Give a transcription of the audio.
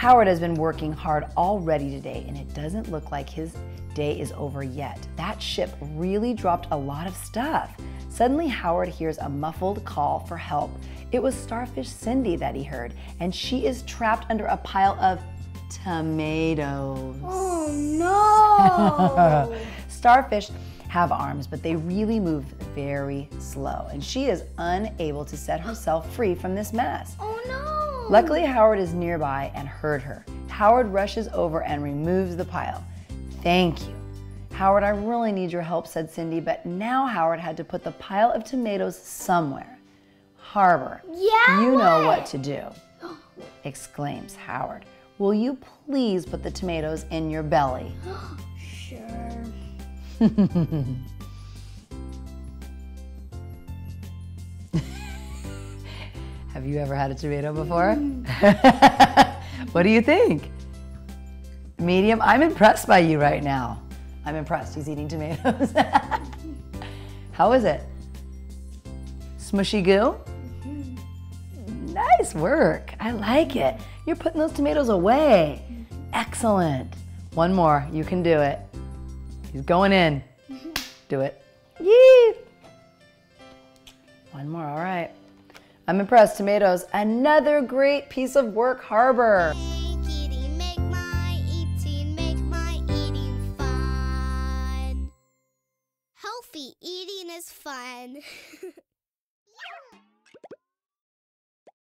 Howard has been working hard already today, and it doesn't look like his day is over yet. That ship really dropped a lot of stuff. Suddenly, Howard hears a muffled call for help. It was Starfish Cindy that he heard, and she is trapped under a pile of tomatoes. Oh no! Starfish have arms, but they really move very slow, and she is unable to set herself free from this mess. oh no! Luckily, Howard is nearby and heard her. Howard rushes over and removes the pile. Thank you. Howard, I really need your help, said Cindy, but now Howard had to put the pile of tomatoes somewhere. Harbor, Yeah, you know what? what to do, exclaims Howard. Will you please put the tomatoes in your belly? Sure. Have you ever had a tomato before? what do you think? Medium? I'm impressed by you right now. I'm impressed. He's eating tomatoes. How is it? Smushy goo? Nice work. I like it. You're putting those tomatoes away. Excellent. One more. You can do it. He's going in. Do it. Yee! One more. All right. I'm impressed. Tomatoes. Another great piece of work, Harbor. Healthy eating is fun.